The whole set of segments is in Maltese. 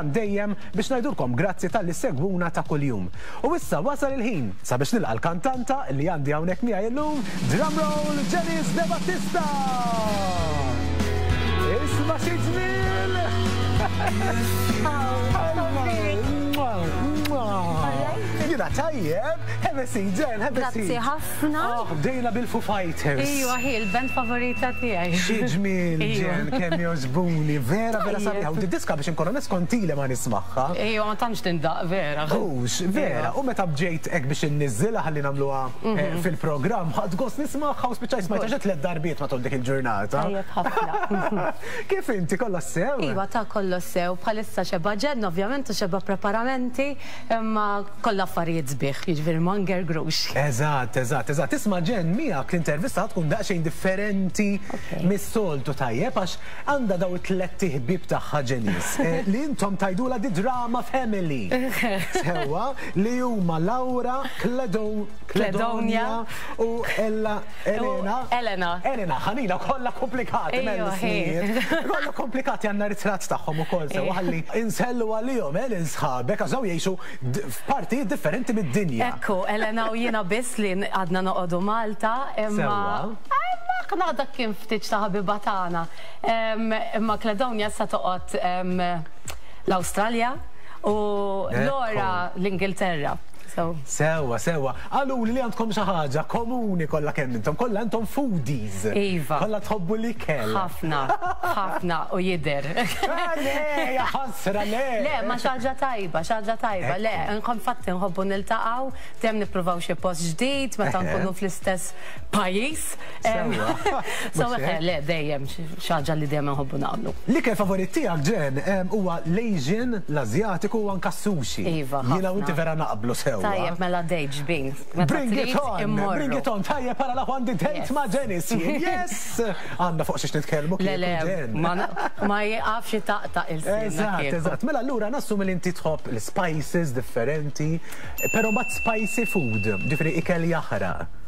Tant dejjem biex ngħidulkom grazzi talli ssegwuna ta' kuljum. U issa wasal il-ħin sabiex nilqa' l-kantanta li għandi hawnhekk miegħi illum, drum roll, Janice De Battista! Isma' xi ġmiel! Jiena tajjeb, have a seat Jan, have a seat. Grazzi ħafna. ħafna. Ah, bdejna bil-Foo Fighters. Ejwa, hi l-band favorita tiegħi. Xi ġmiel ġen kemm jogħġbuni, vera vera sabiħa. U did-diska biex inkun onest kont ili ma nismagħha. Ejwa, ma tantx tindaqq vera. Hux, vera. U meta bġejt hekk biex inniżżilha ħalli nagħmluha eh, fil-programm, ħadt gost nismagħha u spiċċajt smajtha xi tliet darbiet matul dik il-ġurnata. Tajjeb ħafna. Kif inti kollox sew? Iva, ta' kollox sew. Bħalissa xebba ġenn ovvjament u xebba preparamenti, imma Kollha affarijiet sbieħ, jiġifieri Munger Grusch. Eżatt, eżatt, eżatt. Isma' Jen, miegħek l-intervista ħa tkun daqsxejn differenti mis-soltu, tajjeb? Għax għandha dawn it-tlett iħbieb tagħha, Janice, li intom tgħidulha the drama family, sewwa, li huma Laura, Cladonia u Ella. Elena. Elena. Elena, ħanina kollha komplikati minn l-ismijiet. Kollha komplikati għandna ritrat tagħhom ukoll sew ħalli insellu għalihom eh lil sħabek għax dawn jgħixu f'partijiet differenti mid-dinja. Ekku, Elena u jiena biss li għadna noqogħdu Malta imma aħna dak kien ftit ta' ħabiba tagħna. Imma Cladonia issa toqgħod l-Awstralja u Laura l-Ingilterra. Sewwa. Sewwa, sewwa. Qaluli li għandkom xi ħaġa komuni kollha kemm intom. Kollha intom foodies. Iva. Kollha tħobbu l-ikel. Ħafna, ħafna u jidher. Le, ja ħasra, le! Le, ma xi ħaġa tajba, xi ħaġa tajba. Le, infatti nħobbu niltaqgħu, dejjem nippruvaw xi post ġdid meta nkunu fl-istess pajjiż. Sewwa. Le, dejjem xi ħaġa li dejjem inħobbu nagħmlu. L-ikel favorit tiegħek, Ġen, huwa l-Asian, l-Ażjatiku u anke s-sushi. Iva. Jiena u inti vera naqblu sewwa. Tajjeb, mela dej ġbin. Bring it on! Bring it on! Tajjeb, ara naħu għandi date ma' Dennis jien. Yes! Għandna fuq xiex nitkellmu kieku, Ġen. Le, le, ma jieqafx itaqtaq il-sien. Eżatt, eżatt. Mela allura nassumi li inti tħobb l-ispices differenti, però mbagħad spicy food, ġifieri ikel jaħraq.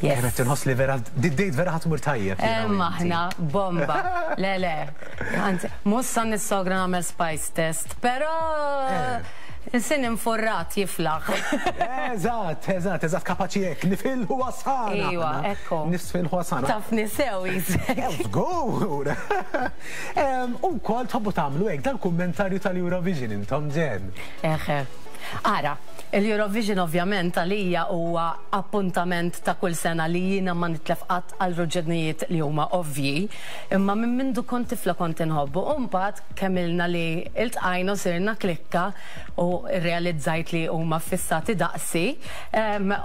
Yes. Qed inħoss li vera diddejt vera ħadd mur tajjeb. Hemm aħna bomba. Le le. Anzi, mhux sa nissogra nagħmel spice test, però eh. Insin infurrat jiflaħ. Eżat, eżat, eżat kapaċi jek, nifil huwa sana. Iwa, ekko. Nisfil huwa sana. Taf nisew jizek. Zgur! U kol tħobbu tamlu jek dal-kommentarju tal-Eurovision intom ġen. Eħe. Ara, il-Eurovision ovvjament għalija huwa appuntament ta' kull sena li jiena ma nitlef qatt għal ruġunijiet li huma ovvji, imma minn mindu kont tifla kont inħobbu u mbagħad kemm ilna li ltqajna u sirna klikka u rrealizzajt li huma ffissati daqsi,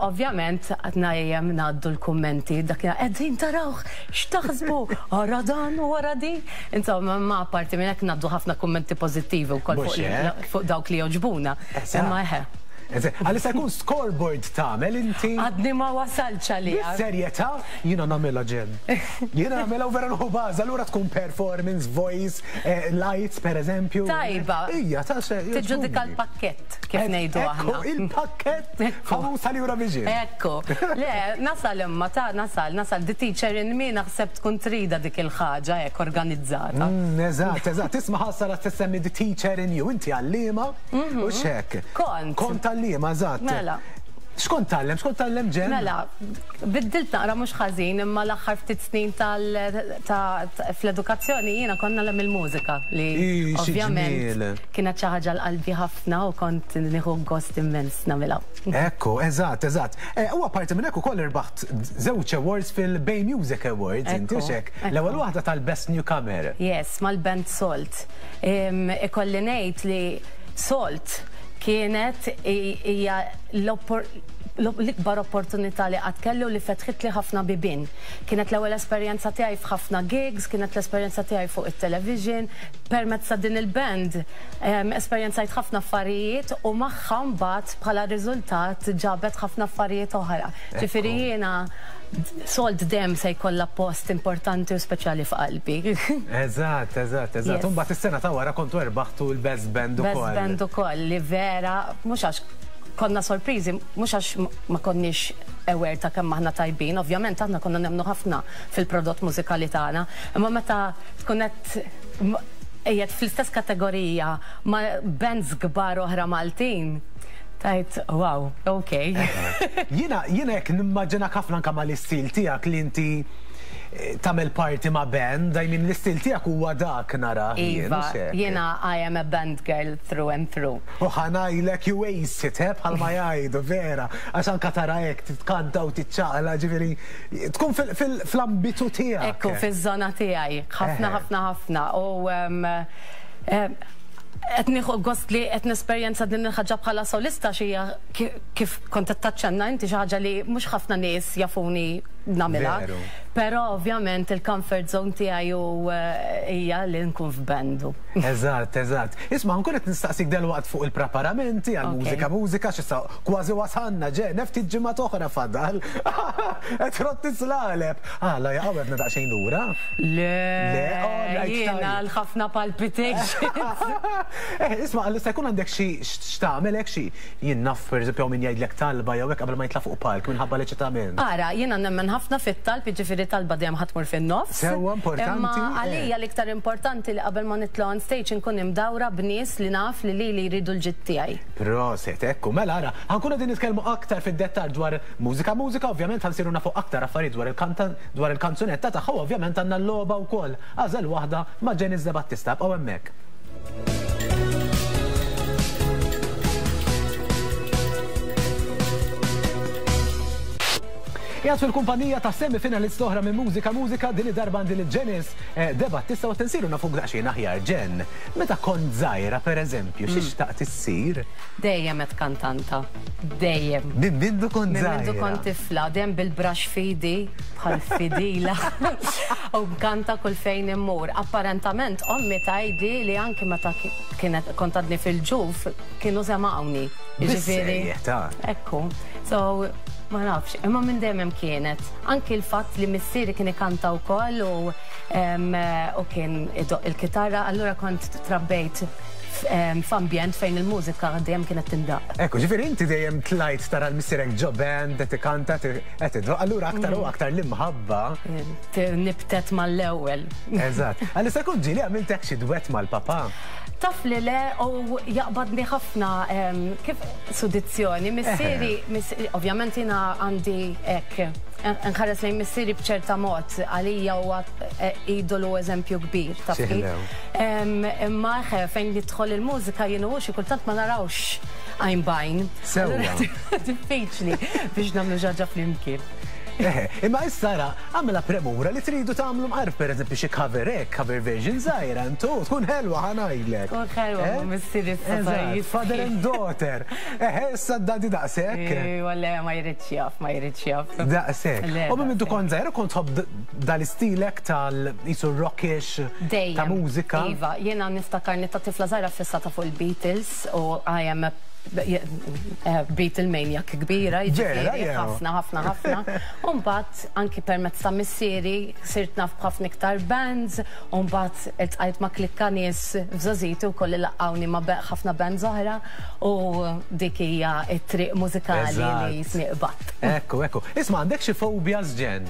ovvjament dejjem ngħaddu l-kummenti dakinhar, qegħdin tarawh, x'taħsbu, ara dan u ara din, insomma, imma apparti minn hekk ngħaddu ħafna kummenti pożittivi wkoll fuq dawk li jogħġbuna, imma eħe. Għalissa jkun scoreboard tagħmel inti? Għadni ma wasaltx għaliha. Bis-serjetà? Jiena nagħmilha Jen. Jiena nagħmilha u vera nħu baża, allura tkun performance, voice, lights pereżempju. Tajba. Ija, ta' se. Tiġġudika l-pakkett kif ngħidu aħna. Ekku il-pakkett famuż tal-Eurovision. Ekku. Le, nasal imma ta' nasal, nasal the teacher in me naħseb tkun tridha dik il-ħaġa hekk organizzata. Eżatt, eżatt, isma' ħasra tissemmi the teacher in you, inti għalliema. U xek. Kont. Kont tal-liem, għazat. Mela. Xkont tal-lem, xkont tal-lem ġen? Mela, biddilt naqra mux ħazin, imma l-axħar ftit snin tal fl-edukazzjoni jina konna l-lem il-mużika li. Ovvjament. Kienet ċaħġa l-qalbi ħafna u kont niħu gost immens namila. Ekku, eżat, eżat. E, u għaparti minn ekku koll irbaħt zewċ awards fil-Bay Music Awards, inti xek. L-ewel wahda tal-Best Newcomer. Yes, mal-Band Salt. Ikolli ngħid li Salt kienet hija l-ikbar opportunità li qatt kelli u li fetħitli ħafna bibien. Kienet l-ewwel esperjenza tiegħi f'ħafna gigs, kienet l-esperjenza tiegħi fuq it-television. Permezz ta' din il-band esperjenzajt ħafna affarijiet u magħha mbagħad bħala riżultat ġabet ħafna affarijiet oħra. Ġifieri jiena Salt dejjem se jkollha post importanti u speċjali f'qalbi. Eżatt, eżatt, eżatt. Imbagħad is-sena ta' wara kontu erbaħtu l-Best Band ukoll. Best Band ukoll li vera mhux għax konna sorpriżi, mhux għax ma konniex aware ta' kemm aħna tajbin, ovvjament aħna konna nemmnu ħafna fil-prodott mużikali tagħna, imma meta tkun qed qiegħed fl-istess kategorija ma' bands kbar oħra Maltin, Tajt, wow, ok. Jiena hekk nimmaġinak ħafna anke mal-istil tiegħek li inti tagħmel parti ma' band, I mean l-istil tiegħek huwa dak narah jien. Iva, jiena I am a band girl through and through. U ħa ngħidlek you ace it, eh, bħalma jgħidu, vera. Għax anke tara hekk titkanta u tiċċaqla, ġifieri tkun fl-ambitu tiegħek. Ekku, fiż-żona tiegħi. Ħafna, ħafna, ħafna. Qed nieħu gost li qed nesperjenza din il-ħaġa bħala solista għax hija kif kont qed taċċenna inti xi ħaġa li mhux ħafna nies jafuni nagħmilha. Però ovvjament il-comfort zone tiegħi hu hija li nkun f'band. Eżatt, eżatt. Isma' nkun qed nistaqsik delwaqt fuq il-preparamenti għall-mużika mużika għax issa kważi wasalna ġejna ftit ġimgħat oħra fadal. Qed trotti s-slaleb. Għala, jaqaw għedna daqxejn lura? Le, jiena l-ħafna palpitations. Eh, isma, għallu jkun għandek xi xtamel hekk xi jien naf pereżempju min jgħidlek talba jew hekk qabel ma jitla' fuq palk minħabba l-eċitament. Ara, jiena nemmen ħafna fit-talb, jiġifieri talba dejjem ħa tmur fin-nofs. Sewwa, importanti. Imma għalija l-iktar importanti li qabel ma nitla' on stage inkun imdawra b'nies li naf li lili jridu l-ġid tiegħi. Proset, hekk hu. Mela ara, ħa nkunu qegħdin nitkellmu aktar fid-dettall dwar Mużika mużika, ovvjament ħa nsiru nafu aktar affarijiet dwar il-kantant, dwar il-kanzunetta tagħha u ovvjament għandna l-logħba wkoll, Għażel Waħda ma' Janice De Battista. Ibqgħu hemmhekk. Qiegħed fil-kumpanija ta' semi finalist oħra minn Mużika Mużika, din id-darba għandi lil Janice De Battista u qed insiru nafuk daqsxejn aħjar. Jen, meta kont żgħira pereżempju, xi xtaqt issir? Dejjem għedt kantanta. Dejjem. Minn mindu kont Minn mindu kont tifla, dejjem bil-brax fidi, bħal fidila. U b'kanta kull fejn immur. Apparentament, ommi tajdi li anki meta kienet kont għadni fil-ġuf, kienu semawni. Ġifieri. Ekku. So, ma nafx, imma minn dejjem kienet. Anki l-fatt li missieri kien ikanta wkoll u kien idoq il-kitarra, allura kont trabbejt f'ambjent fejn il-mużika dejjem kienet tindaqq. Hekk hu, ġifieri inti dejjem tlajt tara l missierek ġo band qed ikanta qed idoqq, allura aktar u aktar l-imħabba. Nibtet mal-ewwel. Eżatt. Għaliex sa jkun ġieli għamilt hekk xi dwett mal-papà? Taf li le u jaqbadni ħafna kif sudizzjoni. Missieri, ovvjament jiena għandi hekk nħares lejn missieri b'ċerta mod għalija huwa idolu eżempju kbir, taf kif? Imma eħe, fejn jidħol il-mużika jien u xi kultant ma narawx għajn bajn. Sewwa. Diffiċli biex nagħmlu ġaġa flimkien. Eħe, imma issa ra, għamela premura li tridu tagħmlu mqarf pereżempju xi cover hekk, cover version żgħira intu, tkun ħelwa ħa ngħidlek. Tkun ħelwa eh? missier is-safarijiet. Father and daughter. Eħe, issa d-dadi daqshekk. Walla ma jridx jaf, ma jridx jaf. Daqshekk. U minn kont żgħira kont Dan istilek tal qisu rockish ta' mużika. Dejjem, iva. Jiena niftakarni ta' tifla żgħira ffissata fuq il-Beatles u I am a Beatlemaniac kbira, jiġifieri ħafna, ħafna, ħafna. U mbagħad anki permezz ta' missieri sirt naf b'ħafna iktar bands u mbagħad iltqajt ma' klikka nies f'żgħożieti wkoll li laqqgħuni ma' ħafna bands oħra u dik hija t-triq mużikali li jisni qbadt. Ekku, ekku. Isma' għandek xi phobias, Jen?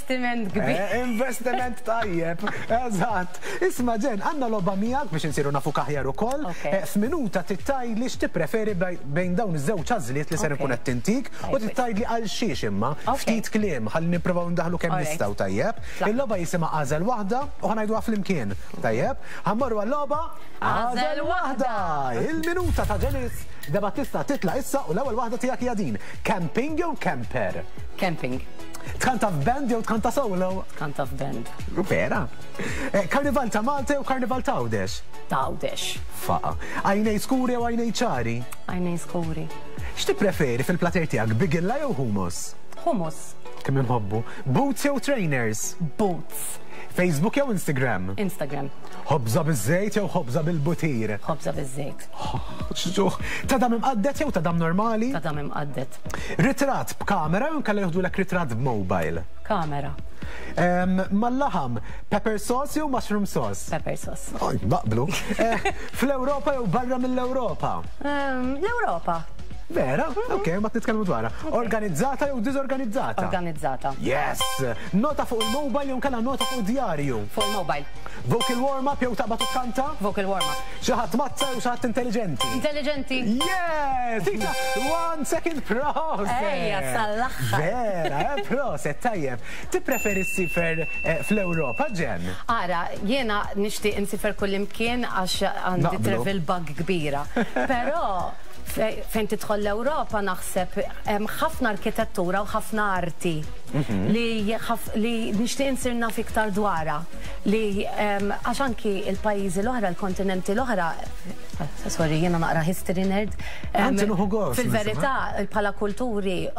Investiment kbir. Eh, investiment tajjeb, eżatt. Isma' Ġen, għandna logħba miegħek biex insiru nafuk aħjar ukoll. Okay. Eh, F'minuta tittajli x'tippreferi bej- bejn dawn iż-żewġ għażliet li ser Ok. nkun qed tintik u Tajjeb. tittajli għal xiex imma. Ok. Ftit kliem ħalli nippruvaw ndaħlu kemm Alright. nistgħu, tajjeb? Tlaqna. Il-logħba jisimha Agħżel Waħda u ħa ngħiduha flimkien, tajjeb? Ħa mmorru għal-logħba Agħżel Waħda! Il-minuta ta' Ġenis Debattista titla' issa u l-ewwel waħda tiegħek hija din. Camping jew camper? Camping. Tkanta f'band jew tkanta solo? Tkanta f'band. Vera. Eh, karnival ta' Malta jew karnival ta' Għawdex? Ta' Għawdex. Faqa. Għajnej skuri jew għajnej ċari? Għajnej skuri. X'ti preferi fil-plater tiegħek bigilla jew hummus? Hummus. Kemm inħobbu. Boots jew trainers? Boots. Facebook jew Instagram? Instagram. Hobza biż-żejt jew hobza bil-butir? Hobza biż-żejt. Xġuħ. Ta' dam imqaddet jew ta' dam normali? Ta' dam imqaddet. Ritratt b'kamera jew inkella jieħdulek ritratt b'mobile? Kamera. Ehm, mal-laħam, pepper sauce jew mushroom sauce? Pepper sauce. Oj, baqblu. Eh, Fl-Ewropa jew barra mill-Ewropa? Ehm, L-Ewropa. Vera? Mhm. Ok, ma t-nitkellmu dwarha. Organizzata jew diżorganizzata? Organizzata. Yes! Nota fuq il-mobile jew kalla nota fuq djarju? Fuq il-mobile. Vocal warm-up jew taqbad u kanta? Vocal warm-up. Xi ħadd mazza jew xi ħadd intelliġenti? Intelliġenti. Yeah! Tika, one second proset! Ejja, sal-aħħar. Vera, eh, proset, tajjeb. Tippreferi ssifer eh, fl-Ewropa, Ġen? Ara, jiena nixtieq insifer kullimkien għax għandi travel bug kbira. Però fejn tidħol l-Ewropa naħseb hemm ħafna arkitettura u ħafna arti mhm. li nixtieq insir naf iktar dwarha. li għax anki l-pajjiżi l-oħra, l-kontinenti l-oħra, sorry, jiena naqra history nerd. Anzi, nuħu gost. Fil-verità, bħala kulturi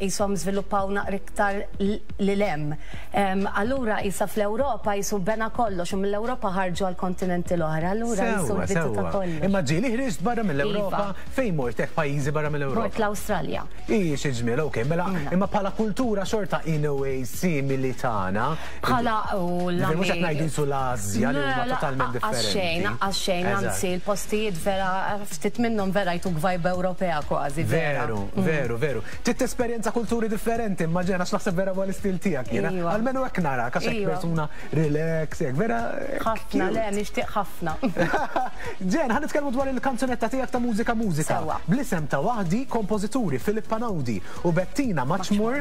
jisom żviluppaw naqra iktar li lem. Allura jisa fl-Ewropa jisu bena kollox u mill-Ewropa ħarġu għal-kontinenti l-oħra. Allura jisu bidu ta' kollox. Imma ġieli ħriġt barra mill-Ewropa iva. fejn mort hekk pajjiżi barra mill-Ewropa? Mort l-Awstralja. Iji xi ġmiel, ok, mela imma bħala kultura xorta in a way simili tagħna. Bħala u l-Amerika. Mhux qed ngħidu jisu l-Ażja li huma totalment differenti. Xejn, aqqas xejn, anzi l-postijiet vera ftit minnhom vera jtuk vibe Ewropea kważi. Veru, veru, veru. Trid tesperjenza kulturi differenti, immaġina għax naħseb vera huwa l-istil tiegħek jiena. Almenu hekk nara, għax hekk persuna relax, hekk vera. Ħafna, le, nixtieq ħafna. Ġen, ħa nitkellmu dwar il-kanzunetta tiegħek ta' Mużika Mużika. Bl-isem ta' waħdi kompożituri, Filippa Naudi. u Bettina Maċmur,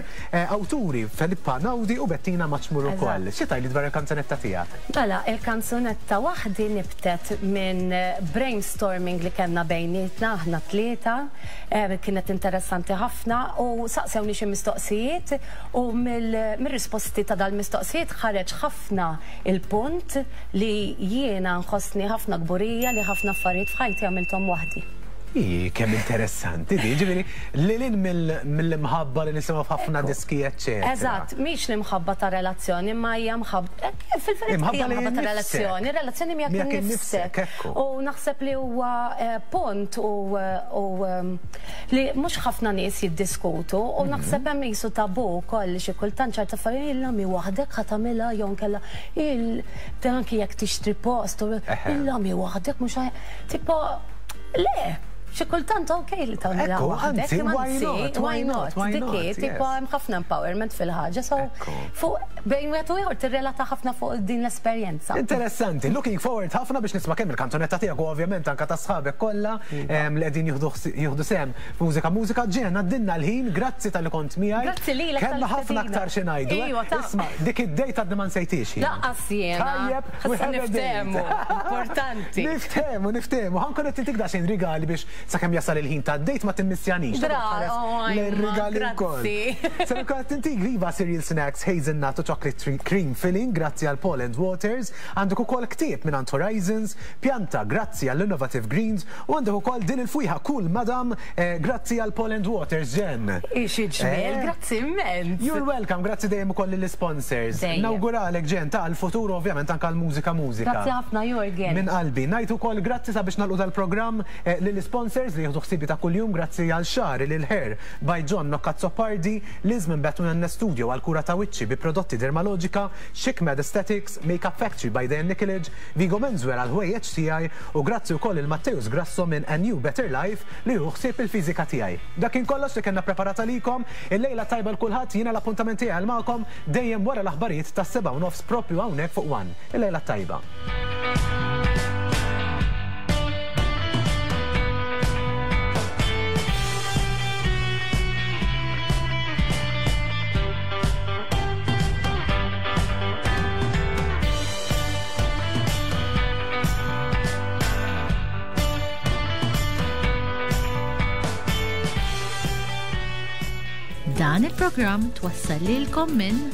awturi Felipa Einaudi u Bettina Maċmur ukoll. Xi tgħidli dwar il-kanzunetta tiegħek? Mela, il-kanzunetta waħdi nibtet minn brainstorming li kellna bejnietna aħna t-tlieta, kienet interessanti ħafna u saqsewni xi mistoqsijiet u mir-risposti ta' dal-mistoqsijiet ħareġ ħafna il-punt li jiena nħossni ħafna kburija li ħafna affarijiet f'ħajti għamilthom waħdi. Ii, kemm interessanti din, ġifieri lil hinn mill-imħabba li nisimgħu f'ħafna diski eċċetera. Eżatt, mhix l-imħabba ta' relazzjoni imma hija fil-verità hija mħabba ta' relazzjoni, ir-relazzjoni miegħek innifsek. U naħseb li huwa punt u li mhux ħafna nies jiddiskutu u naħseb hemm qisu tabù wkoll li xi kultant ċerti affarijiet illa mi waħdek ħa tagħmilha jew inkella il anki jekk tixtri post u illa mi waħdek mhux tipo Le, xi kultant ok li tagħmilha waħdek. Ekku, anzi, why not, why not, why not. Dik hi, tipo hemm ħafna empowerment fil-ħaġa, so fuq bejn wieħed u ieħor tirrelata ħafna fuq din l-esperjenza. Interessanti, looking forward ħafna biex nisma' kemm il-kanzunetta tiegħek u ovvjament anke ta' sħabek kollha li qegħdin jieħdu sehem f'Mużika Mużika. Ġiegħel, ngħaddilna l-ħin, grazzi talli kont miegħi. Grazzi lilek tal-istedina. Kellna ħafna aktar xi ngħidu. Ejwa, ta'. Isma', dik id-date għadni ma nsejthiex jien. Lanqas jien. Tajjeb. Ħassa niftehmu, importanti. Niftehmu, niftehmu. Ħankun qed intik daqsxejn rigali biex sakemm jasal il-ħin tad-dejt ma timmissjanix. Dra, oh, għajma, grazzi. Se nkun qed intik viva cereal snacks, hazelnut u chocolate cream filling grazzi għal Paul and Waters. Għandek ukoll ktieb mingħand Horizons, pjanta grazzi għall-Innovative Greens U għandek ukoll din il-fwieħa Cool Madam, grazzi għal Paul and Waters, Jen. Hi xi ġmiel, grazzi immens! You're welcome, grazzi dejjem ukoll lill-isponsors. Dejjem. Nawguralek, Jen, ta' għall-futur u ovvjament anke għall-mużika mużika. Grazzi ħafna, Jurgen. Minn qalbi. Ngħid ukoll grazzi sabiex nagħlqu dal-programm lill-isponsors li jieħdu ħsiebji ta' kuljum, grazzi għal xagħri lil Hair by John Nokk Azzopardi, Liz minn Betuna Nne Studio għall-kura ta' wiċċi bi prodotti Dermalogica, Chic Mad Aesthetics, Makeup Factory by Dejn Nikolaj, Vigo Menswear għall-ħwejjeġ tiegħi, U grazzi wkoll lil Matteus Grasso minn A New Better Life li jieħu ħsieb il-fiżika tiegħi. Dak kien kollox li kellna ppreparat għalikom. Il-lejla t-tajba 'l kulħadd, jiena l-appuntament tiegħi għal magħkom dejjem wara l-aħbarijiet tas-sebgħa u nofs proprju hawnhekk fuq one. Il-lejla t-tajba. Dan il-programm twassal lilkom minn